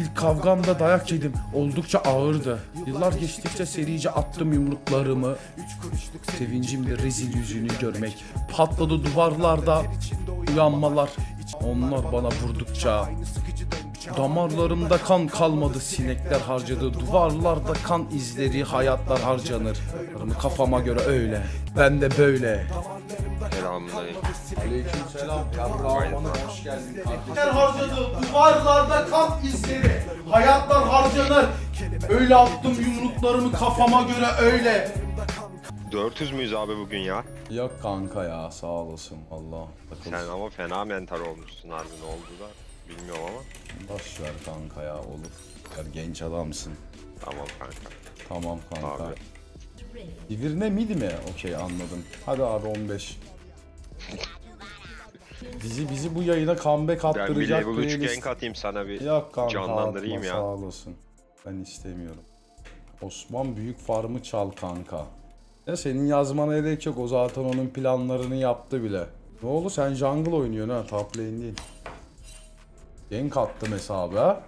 İlk kavgamda dayak yedim. Oldukça ağırdı. Yıllar geçtikçe serice attım yumruklarımı. Sevincimde rezil yüzünü görmek. Patladı duvarlarda uyanmalar. Onlar bana vurdukça Damarlarımda kan kalmadı sinekler harcadı Duvarlarda kan izleri hayatlar harcanır Kafama göre öyle Ben de böyle Selamünaleyküm. Aleykümselam Yarrağımana hoş geldin kardeşim harcadı duvarlarda kan izleri Hayatlar harcanır Öyle attım yumruklarımı kafama göre öyle 400 müyüz abi bugün ya? Yok kanka ya sağ olasın Allah Sen ama fena mental olmuşsun harbi ne oldu da bilmiyorum ama. Boş ver kanka ya olur Ya genç adamsın Tamam kanka. Tamam kanka Abi. Divir ne miydi mi? Okey anladım. Hadi abi 15. Bizi bizi bu yayına comeback Ben bir attıracak level 3 playlist- gank atayım sana bir Yok kanka canlandırayım atma, ya. Sağ olasın. Ben istemiyorum. Osman büyük farmı çal kanka. Ya senin yazmana gerek yok. O zaten onun planlarını yaptı bile. Ne oldu sen jungle oynuyorsun ha top lane değil. Gank attım hesabı ha.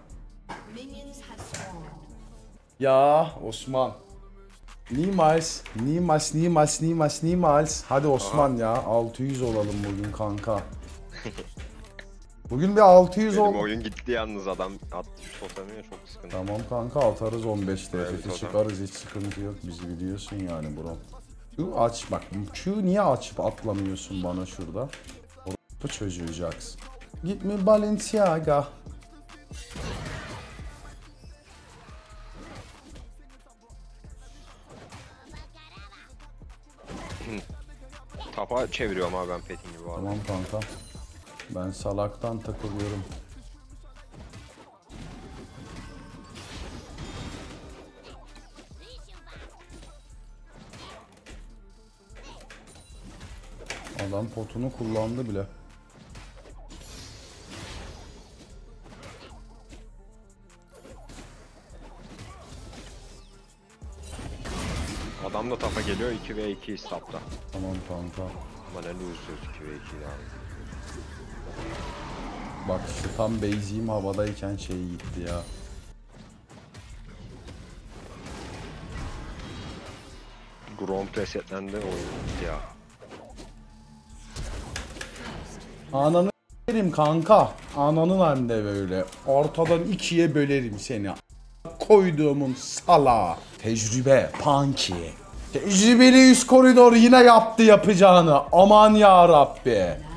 Ya Osman. Niemals, Niemals, Niemals, Niemals, Niemals. Hadi Osman ya 600 olalım bugün kanka. Bugün bir 600 Benim ol. oyun gitti yalnız adam attı şu totemini çok sıkıntı. Tamam kanka atarız 15 Evet, TFT o çıkarız hiç sıkıntı yok bizi biliyorsun yani bro. Q aç bak Q niye açıp atlamıyorsun bana şurada? Bu çocuğu Jax. Git mi Balenciaga? Tapa çeviriyorum abi ben petin gibi. Tamam kanka. Ben salaktan takılıyorum. Adam potunu kullandı bile. Adam da tapa geliyor 2 ve 2 istapta. Tamam kanka. Ama ne lose 2 ve 2 ya. Bak şu tam base'im havadayken şey gitti ya. Gromp resetlendi oyun ya. Ananı s**erim kanka. Ananın hem de böyle. Ortadan ikiye bölerim seni. Koyduğumun sala. Tecrübe. Punky. Tecrübeli üst koridor yine yaptı yapacağını. Aman ya Rabbi.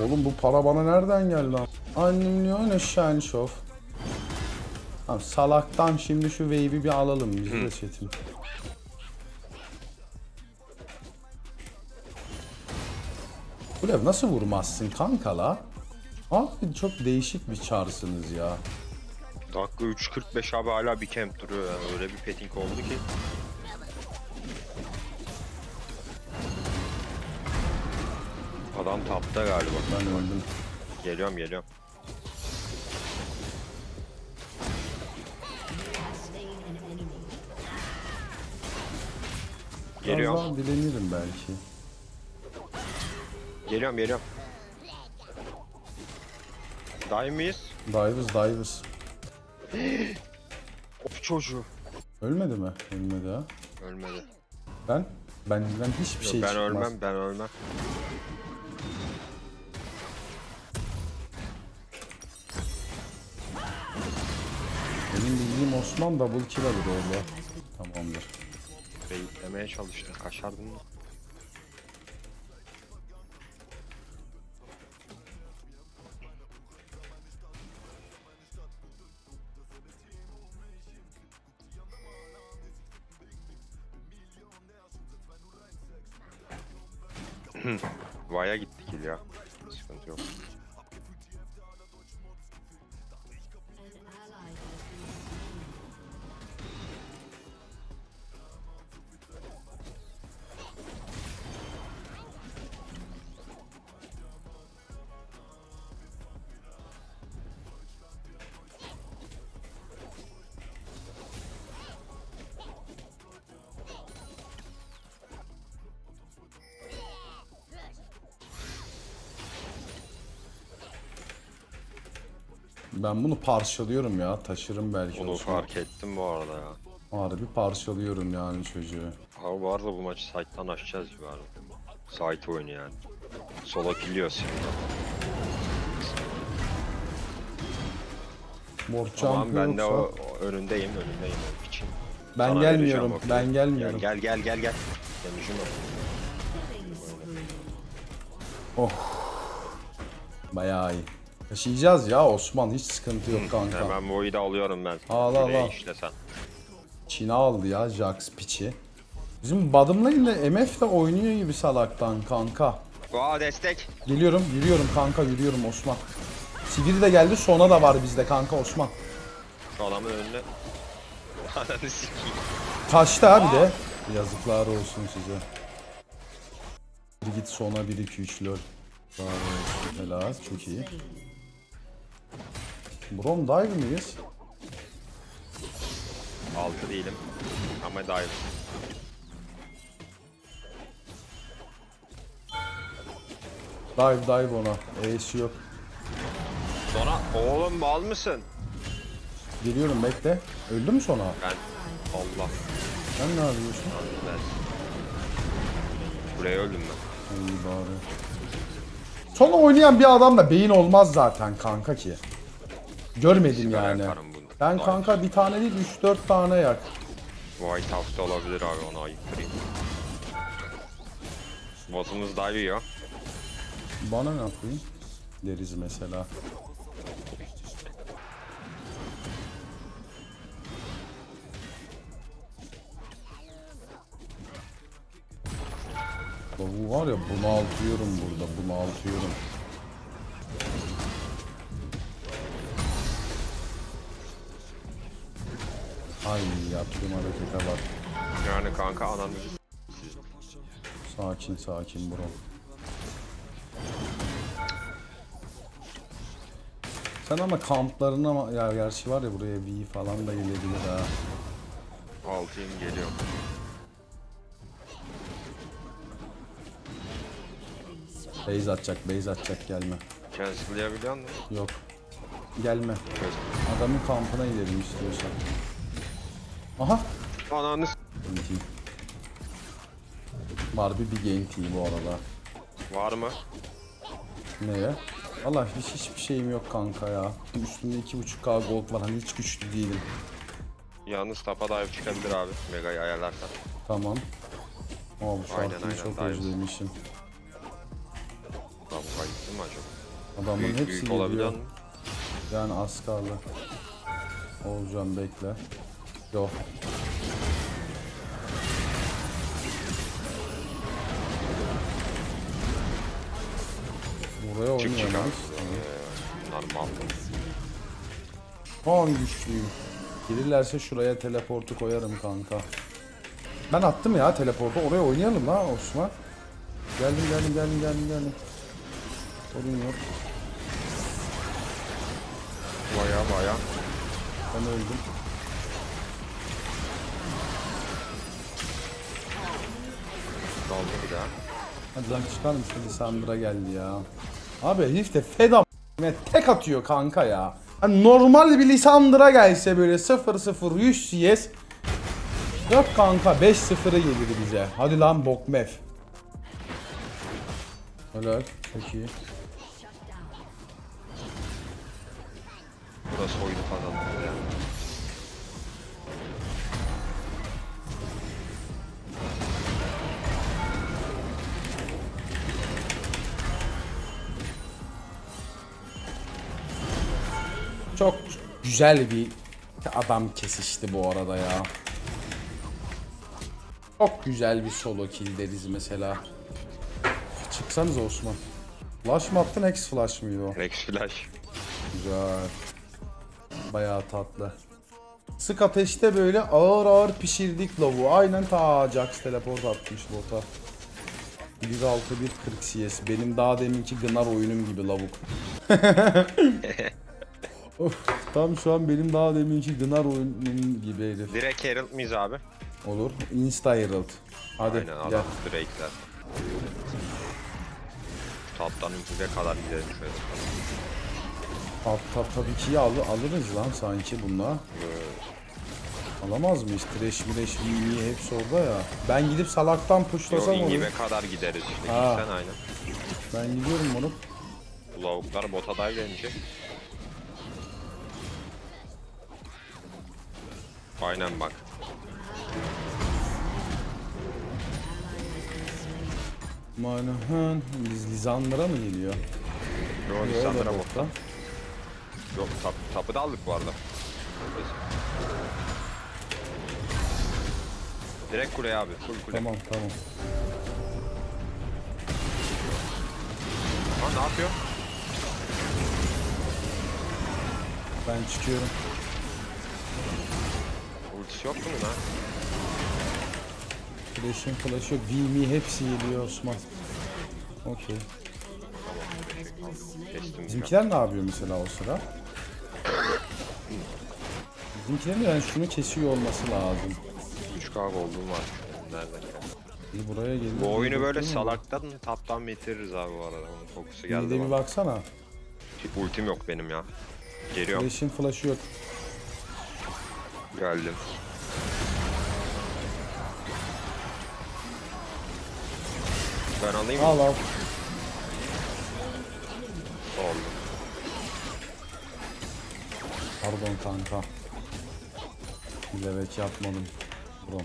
Oğlum bu para bana nereden geldi lan? Annem diyor ne şen şov. Tamam, salaktan şimdi şu wave'i bir alalım biz de çetin. Bu lev nasıl vurmazsın kanka la? Abi çok değişik bir çarsınız ya. Dakika 3.45 abi hala bir camp duruyor yani öyle bir petting oldu ki. Adam tapta galiba. Ben öldüm. Geliyorum geliyorum. Biraz Geliyorum. daha dilenirim belki. Geliyorum geliyorum. Daim miyiz? Divers divers. Of çocuğu. Ölmedi mi? Ölmedi ha. Ölmedi. Ben? Benden hiçbir Yok, şey ben çıkmaz. ölmem ben ölmem. Bildiğim Osman double kill alır orada. Tamamdır. Beyitlemeye çalıştım kaçardım mı? Vaya gitti Ben bunu parçalıyorum ya. Taşırım belki. Onu Osman. fark ettim bu arada ya. Harbi parçalıyorum yani çocuğu. Abi bu arada bu maçı site'dan açacağız gibi abi. Site oyunu yani. Solo killiyoruz şimdi. Mor Tamam ben de o, o önündeyim önündeyim o için. Ben Sana gelmiyorum. Ben gelmiyorum. Gel gel gel gel. Demişim o. Bayağı iyi. Taşıyacağız ya Osman. Hiç sıkıntı yok kanka. Hemen da alıyorum ben. Al, al, al. işle sen. Çin'e aldı ya Jax piçi. Bizim bottom lane'de MF de oynuyor gibi salaktan kanka. Aa destek. Geliyorum, yürüyorum kanka, yürüyorum Osman. Sivri de geldi, sona da var bizde kanka Osman. Adamın önüne. Ananı sikeyim. Kaçtı ha bir de. Yazıklar olsun size. Bir git sona 1 2 3 lol. Helal, çok iyi. Brom dive miyiz? Altı değilim. Ama dive. Dive dive ona. E'si yok. Sonra oğlum bal mısın? Geliyorum bekle. Öldü mü sona? Ben Allah. Sen ne yapıyorsun? Ben. Buraya öldüm ben. İyi bari. Sona oynayan bir adamla beyin olmaz zaten kanka ki. Görmedim Sigara yani. bunu. Ben kanka bir tane değil 3-4 tane yak. White House'da olabilir abi onu ayıktırayım. Botumuz dive yiyor. Bana ne yapayım? Deriz mesela. Bu var ya bunaltıyorum burada bunaltıyorum. Ay yaptığım harekete bak. Yani kanka ananızı Sakin sakin bro. Sen ama kamplarına ya gerçi var ya buraya V falan da gelebilir ha. altıyım geliyor. Base atacak, base atacak gelme. Cancel'layabiliyor musun? Yok. Gelme. Adamın kampına gidelim istiyorsan. Aha. Ananı s-. Barbie bir game team bu arada. var mı? Neye? Allah hiç hiçbir şeyim yok kanka ya. Üstümde 2.5k gold var hani hiç güçlü değilim. Yalnız tapa dive çıkabilir abi. Mega'yı ayarlarsan. Tamam. Aa bu Aynen, çok dive. özlemişim. Lan bu kayıttı mı acaba? Adamın Büyük hepsi büyük geliyor. Yani az kaldı. Olacağım bekle. Yok. Buraya Çık çık abi. Bunlar mal. Güçlüyüm. Gelirlerse şuraya teleportu koyarım kanka. Ben attım ya teleportu. Oraya oynayalım la Osman. Geldim geldim geldim geldim geldim. Sorun yok. Baya baya. Ben öldüm. Daldı bir daha. Hadi lan çıkar mısın? Lisandra geldi ya. Abi herif de feda m- tek atıyor kanka ya. Hani normal bir Lisandra gelse böyle 0-0 100 CS Yok kanka 5-0'ı gelir bize. Hadi lan bokmef. Helal. Çok iyi. Burası oyunu kazandı ya. Çok güzel bir adam kesişti bu arada ya. Çok güzel bir solo kill deriz mesela. Çıksanız Osman. Flash mı attın X flash mıydı o? Rex Flash. Güzel. Bayağı tatlı. Sık ateşte böyle ağır ağır pişirdik lavuğu. Aynen ta Jax teleport atmış bota. 1.6 1.40 CS. Benim daha deminki Gnar oyunum gibi lavuk. of, tam şu an benim daha deminki Gnar oyunum gibi herif. Direkt Herald mıyız abi? Olur. Insta Herald. Hadi Aynen gel. adam Drake'ler. Şu Tattan ülkeye kadar gidelim şöyle. Alt tab tabii ki al alırız lan sanki bununla. Alamaz mıyız? Trash, mireş, mini hepsi orada ya. Ben gidip salaktan Yo, pushlasam onu. ingibe kadar gideriz işte. Ha. Gitsen aynen. Ben gidiyorum onu. Bu lavuklar bota dive. Aynen bak. Manahan. Liz Lizandra mı geliyor? Yo, Yo, Lisandra botta. Yok tap, tapı da aldık bu arada. Direkt kuleye abi. Full kule. Tamam tamam. Ha ne yapıyor? Ben çıkıyorum. Ultisi yok mu lan? Flash'in flash yok. VM'i hepsi geliyor Osman. Okey. Kestim. Bizimkiler ne yapıyor mesela o sıra? Bizimkilerin de yani şunu kesiyor olması lazım. 3K gold'um var. Nereden? Bir buraya geliyor. Bu oyunu bir böyle salaktan taptan bitiririz abi bu arada. Onun kokusu Bir geldi de bir baksana. Ultim yok benim ya. Geliyorum. Flash'in flash'ı yok. Geldim. Ben alayım mı? Al al. Oldu. Pardon kanka. Bilerek yapmadım. Bro.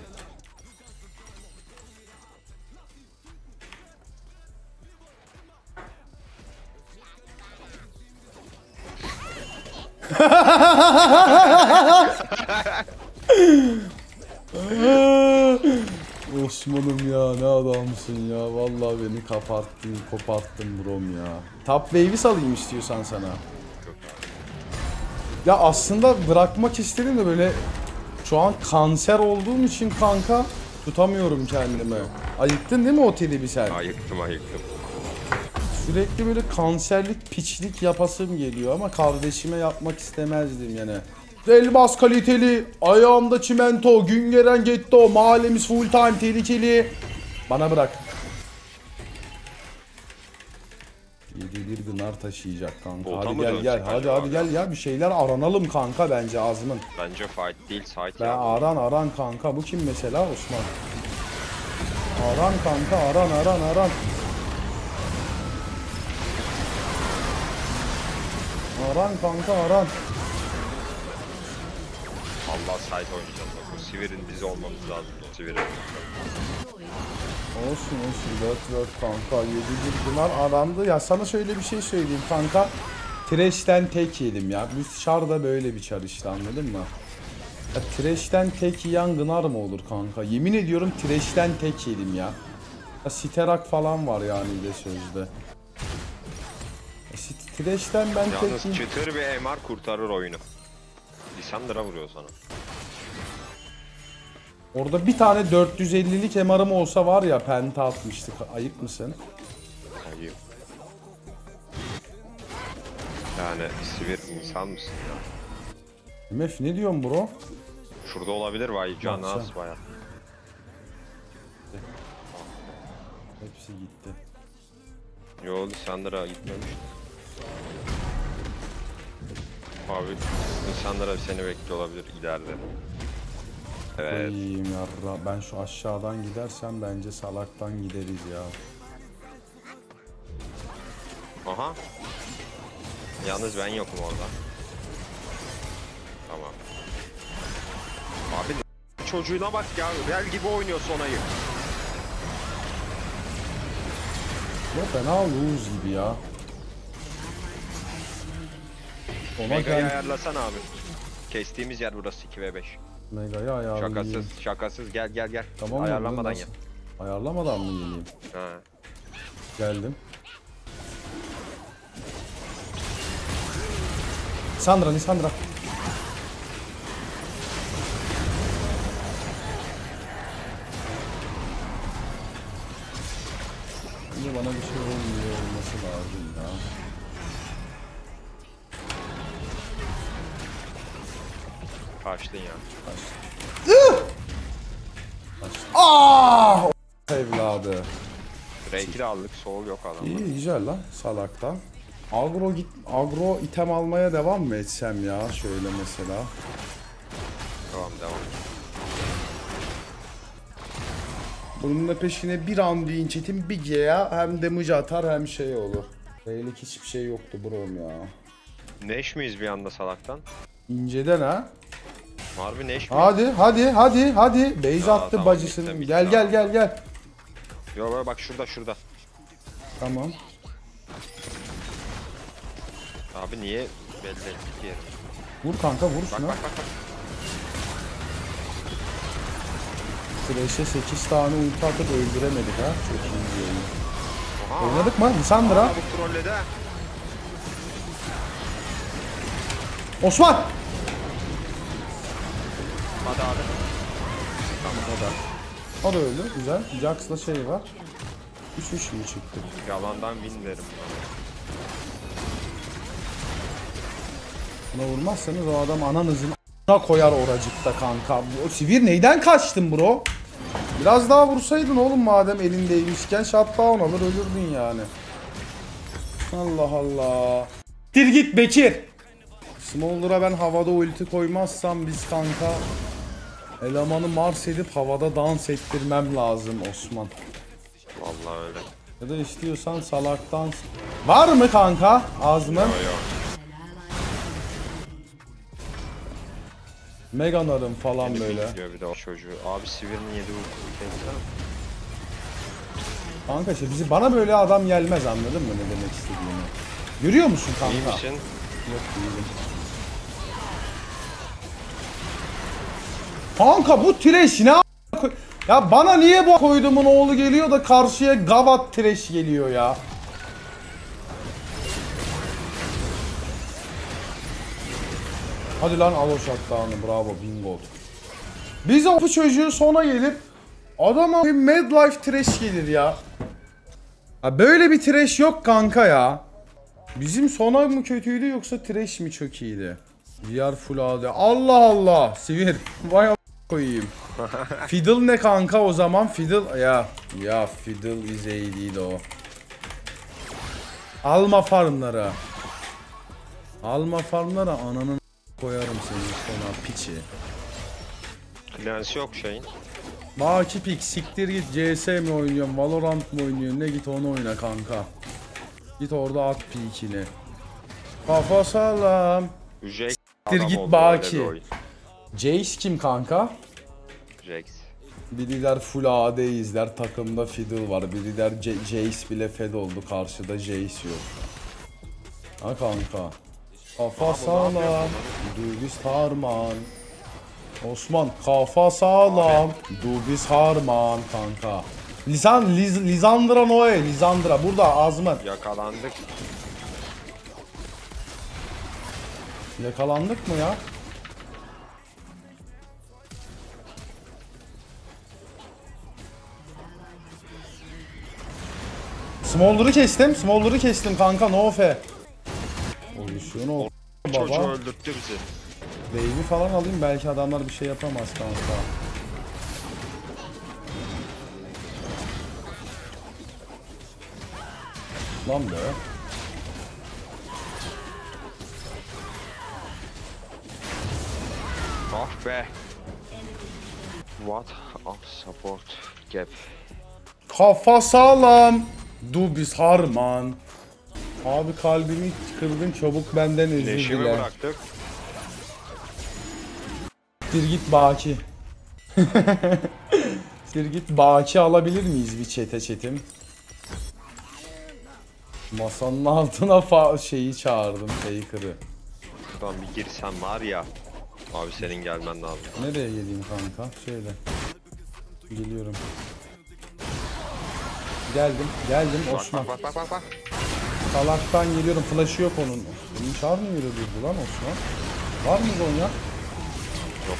Osman'ım ya ne adamsın ya vallahi beni kaparttın koparttın brom ya. Top wave'i salayım istiyorsan sana. Ya aslında bırakmak istedim de böyle şu an kanser olduğum için kanka tutamıyorum kendimi. Ayıktın değil mi o telibi sen? Ayıktım ayıktım. Sürekli böyle kanserlik piçlik yapasım geliyor ama kardeşime yapmak istemezdim yani. Elbas kaliteli, ayağımda çimento, Güngören Getto, mahallemiz full time tehlikeli. Bana bırak. Yedi bir gınar taşıyacak kanka. Volta hadi mı gel dönsek gel hadi acaba hadi gel ya bir şeyler aranalım kanka bence Azmın. Bence fight değil site Ben ya. aran aran kanka bu kim mesela Osman? Aran kanka aran aran aran. Aran kanka aran. Allah site oynayacağız. Bak, Sivir'in bizi olmamız lazım. Sivir'in. Olsun olsun 4 4 kanka 7 bir bunlar arandı. Ya sana şöyle bir şey söyleyeyim kanka. Trash'ten tek yedim ya. Bu çar da böyle bir çar işte anladın mı? Ya Trash'ten tek yiyen gınar mı olur kanka? Yemin ediyorum Trash'ten tek yedim ya. ya Siterak falan var yani de sözde. Trash'ten ben Yalnız tek çıtır bir MR kurtarır oyunu. Lisandra vuruyor sana. Orada bir tane 450'lik MR'ım olsa var ya penta atmıştık. Ayıp mısın? Hayır. Yani Sivir insan mısın ya? MF ne diyorsun bro? Şurada olabilir vay can Baksana. az baya. Hepsi gitti. Yo Lisandra gitmemiş. Abi Lisandra seni bekliyor olabilir ileride. Evet. İyiyim yarra. Ben şu aşağıdan gidersem bence salaktan gideriz ya. Aha. Yalnız ben yokum orada. Tamam. Abi çocuğuna bak ya. Real gibi oynuyor Sonay'ı. Ne fena lose gibi ya. Ona Mega'yı gel. ayarlasan abi. Kestiğimiz yer burası 2 ve 5. Mega'yı ayarlayayım. Şakasız, şakasız gel gel gel. Tamam? Ayarlamadan gel. Ayarlamadan mı geleyim? Ha. Geldim. Sandra, Lisandra. Kaçtın ya. Ah! Evladı. Drake'i de aldık. Soul yok adam. İyi güzel lan salaktan. Agro git agro item almaya devam mı etsem ya şöyle mesela. Devam devam. Bunun da peşine bir round inçetim bir G'ya hem damage atar hem şey olur. Beylik hiçbir şey yoktu brom ya. Neş miyiz bir anda salaktan? İnceden ha. Harbi neş miyiz? Hadi hadi hadi hadi. Base Aa, attı tamam, bacısını. bitti, bitti, gel gel tamam. gel gel. Yok yok, bak şurada şurada. Tamam. Abi niye belli ettik yerim? Vur kanka vur Bak şuna. bak bak bak. Thresh'e 8 tane ulti atıp öldüremedik ha. Çok iyi bir oyun. Aha, Oynadık mı? Lisandra. Aa, bu trolledi ha. Osman. Hadi abi. O da öldü. Güzel. Jax'la şey var. 3-3 mü çıktı? Yalandan win derim. Buna vurmazsanız o adam ananızın a**ına koyar oracıkta kanka. O sivir neyden kaçtın bro? Biraz daha vursaydın oğlum madem elindeymişken shutdown alır ölürdün yani. Allah Allah. Dir git Bekir. Smolder'a ben havada ulti koymazsam biz kanka elemanı Mars edip havada dans ettirmem lazım Osman. Vallahi öyle. Ya da istiyorsan salaktan... Var mı kanka Azmın? Yo yo. Meganarım falan böyle. Diyor bir de o çocuğu. Abi Sivir'in yedi ultisi kesin. Kanka işte bizi bana böyle adam gelmez anladın mı ne demek istediğimi? Görüyor musun kanka? İyi misin? Yok değilim. Kanka bu trash ne Ya bana niye bu koyduğumun oğlu geliyor da karşıya gavat trash geliyor ya? Hadi lan al o shutdown'ı bravo bingo. Biz o çocuğu sona gelip adama bir Madlife trash gelir ya. Ha böyle bir trash yok kanka ya. Bizim sona mı kötüydü yoksa trash mi çok iyiydi? VR full AD. Allah Allah. Sivir. Vay koyayım. Fiddle ne kanka o zaman? Fiddle ya. Ya Fiddle is o. Alma farmlara. Alma farmlara ananın koyarım seni sona piçi. Lens yok şeyin. Baki pik siktir git CS mi oynuyorsun Valorant mı oynuyorsun ne git onu oyna kanka. Git orada at pikini. Kafa sağlam. Siktir git Baki. Jace kim kanka? Jax. Biriler full AD izler takımda Fiddle var. Biriler J- Jace bile fed oldu karşıda Jace yok. Ha kanka. Kafa sağlam. Dubis harman. Osman kafa sağlam. Dubis harman kanka. Lisan Liz, Lisandra Noe. Lisandra burada Azman. Yakalandık. Yakalandık mı ya? Smolder'ı kestim. Smolder'ı kestim kanka. No fe. Pozisyonu ol. Çocuğu Baba. öldürttü bizi. Wave'i falan alayım. Belki adamlar bir şey yapamaz kanka. Lan be. Ah be. What a support gap. Kafa sağlam. Dubis harman. Abi kalbimi kırdın çabuk benden Neşimi dile. bıraktık. Bir git Baki. Bir git Baki alabilir miyiz bir çete çetim? Masanın altına fa- şeyi çağırdım Faker'ı. Şuradan bir girsem var ya. Abi senin gelmen lazım. Nereye geleyim kanka? Şöyle. Geliyorum. Geldim, geldim Osman. bak bak bak bak. Salaktan geliyorum, flash'ı yok onun. Çağır mı yürüdü lan Osman? Var mı Zonya? Yok.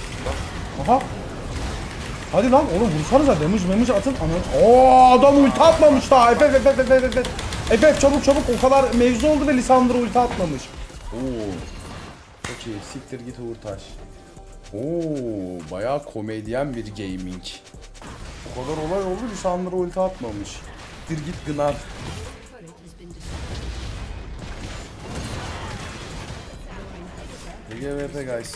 Aha. Hadi lan oğlum vursanıza damage memuge atın anı. Oo adam ulti atmamış daha. Efe efe efe efe efe. Efe çabuk çabuk o kadar mevzu oldu ve Lisandro ulti atmamış. Oo. Çok iyi siktir git Uğur Taş. Oo bayağı komedyen bir gaming. O kadar olay oldu Lisandro ulti atmamış. Siktir git Gnar. GGVP guys.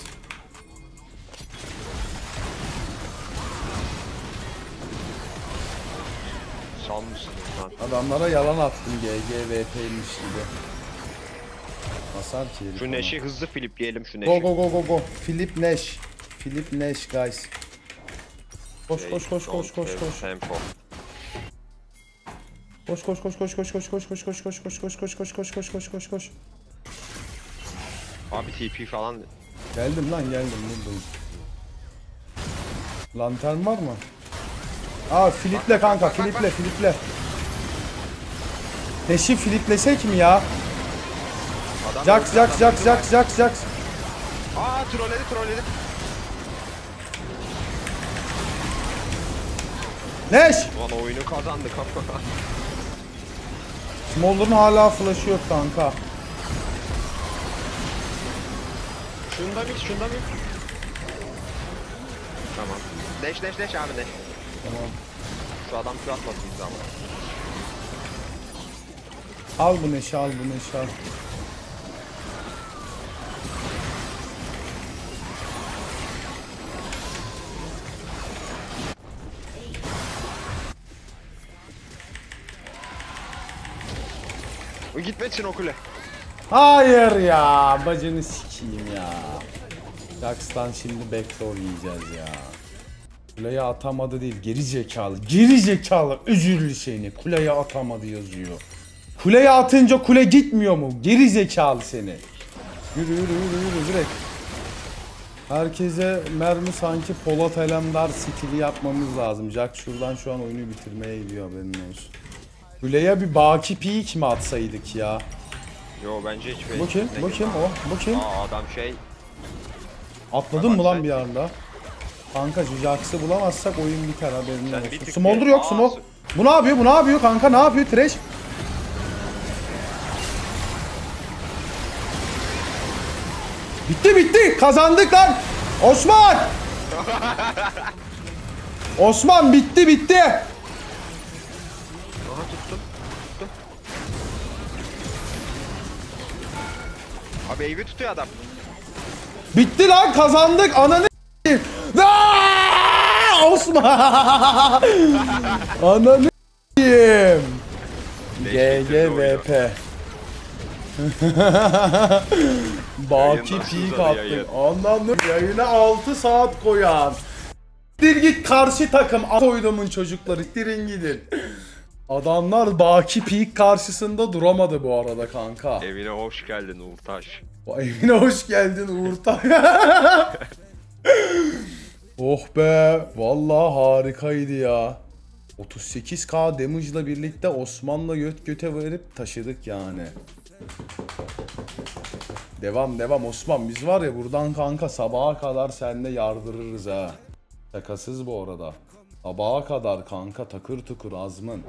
Salmışsınız lan. Adamlara yalan attım GGVP'ymiş gibi. Hasar ki. Şu Neş'i hızlı Filip flipleyelim şu Neş'i. Go go go go go. Flip Neş. Flip Neş guys. Şey, koş koş koş koş koş koş. Tempo. Koş koş koş koş koş koş koş koş koş koş koş koş koş koş koş koş koş koş koş. Abi TP falan. Geldim lan geldim buradayım. Lantern var mı? Aa Filip'le kanka Filip'le Filip'le. Neşi Filip'lesek mi ya? Jax Jax Jax Jax Jax Jax. Aa trolledi trolledi. Neş! Ulan oyunu kazandık ama. Smolder'ın hala flash'ı yok kanka. şunda mix şunda mix. Tamam. Deş deş deş abi deş. Tamam. Şu adam Q atmasın bize ama. Al bu Neş'i al bu Neş'i al. Gitmesin o kule. Hayır ya bacını sikeyim ya. Jax'tan şimdi backdoor yiyeceğiz ya. Kuleye atamadı değil geri zekalı. Geri zekalı özürlü seni. Kuleye atamadı yazıyor. Kuleye atınca kule gitmiyor mu? Geri zekalı seni. Yürü yürü yürü yürü direkt. Herkese mermi sanki Polat Alemdar stili yapmamız lazım. Jack şuradan şu an oyunu bitirmeye gidiyor haberin olsun. Kuleye bir baki peek mi atsaydık ya? Yo bence hiç Bu kim? Bu kim o? Bu kim? Aa adam şey. Atladın mı lan bir anda? Kanka Jax'ı bulamazsak oyun biter haberin Sen bir olsun. tık Smolder yok Aa, Smolder. s- Bu ne yapıyor? Bu ne yapıyor kanka? Ne yapıyor? Trash. Bitti bitti. Kazandık lan. Osman. Osman bitti bitti. Abi evi tutuyor adam. Bitti lan kazandık. Ananı. Aa! Osman. Ananı. GGVP. Baki peak attık. Anlamlı yayına 6 saat koyan. Bir git karşı takım koydumun çocukları. Dirin gidin. Adamlar Baki peak karşısında duramadı bu arada kanka. Evine hoş geldin Uğurtaş. Evine hoş geldin Uğurtay. oh be. Vallahi harikaydı ya. 38k damage'la birlikte Osman'la göt göte verip taşıdık yani. Devam devam Osman biz var ya buradan kanka sabaha kadar seninle yardırırız ha. Şakasız bu arada. Sabaha kadar kanka takır tukur azmın.